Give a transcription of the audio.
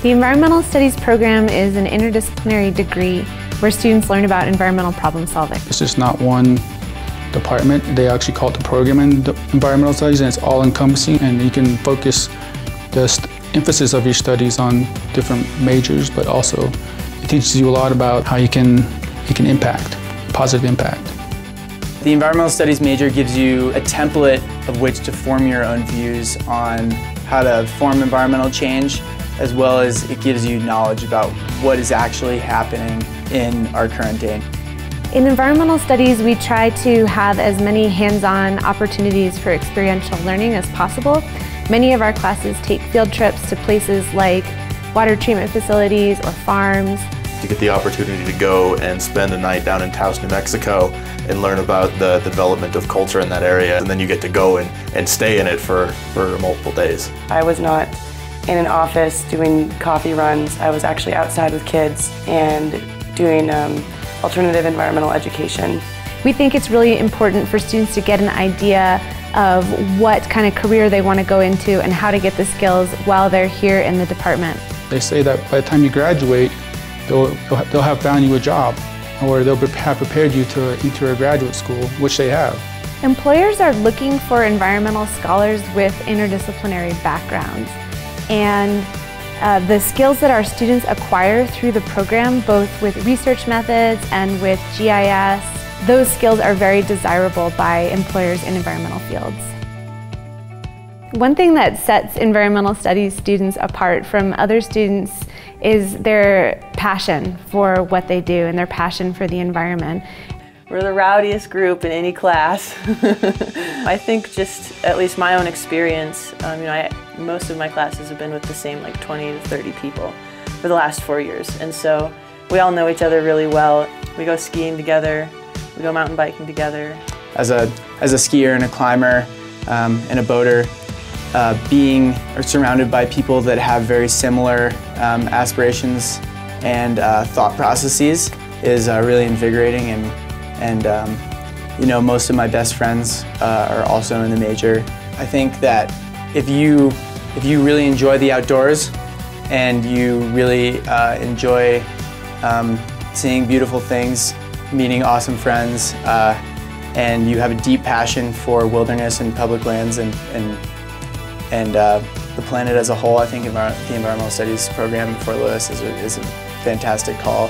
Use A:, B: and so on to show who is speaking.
A: The Environmental Studies program is an interdisciplinary degree where students learn about environmental problem solving.
B: It's just not one department. They actually call it the program in environmental studies and it's all encompassing and you can focus the emphasis of your studies on different majors but also it teaches you a lot about how you can, you can impact, positive impact.
C: The environmental studies major gives you a template of which to form your own views on how to form environmental change as well as it gives you knowledge about what is actually happening in our current day.
A: In environmental studies, we try to have as many hands-on opportunities for experiential learning as possible. Many of our classes take field trips to places like water treatment facilities or farms.
D: To get the opportunity to go and spend a night down in Taos, New Mexico and learn about the development of culture in that area. And then you get to go and, and stay in it for, for multiple days.
E: I was not in an office doing coffee runs. I was actually outside with kids and doing um, alternative environmental education.
A: We think it's really important for students to get an idea of what kind of career they want to go into and how to get the skills while they're here in the department.
B: They say that by the time you graduate, they'll, they'll have found you a job or they'll have prepared you to enter a graduate school, which they have.
A: Employers are looking for environmental scholars with interdisciplinary backgrounds. And uh, the skills that our students acquire through the program, both with research methods and with GIS, those skills are very desirable by employers in environmental fields. One thing that sets environmental studies students apart from other students is their passion for what they do and their passion for the environment.
F: We're the rowdiest group in any class. I think just at least my own experience, um, you know, I, most of my classes have been with the same like 20 to 30 people for the last four years. And so we all know each other really well. We go skiing together, we go mountain biking together.
C: As a, as a skier and a climber um, and a boater, uh, being surrounded by people that have very similar um, aspirations and uh, thought processes is uh, really invigorating and and um, you know most of my best friends uh, are also in the major. I think that if you if you really enjoy the outdoors and you really uh, enjoy um, seeing beautiful things, meeting awesome friends, uh, and you have a deep passion for wilderness and public lands and and and uh, the planet as a whole, I think the Environmental Studies program Fort Lewis is a, is a fantastic call.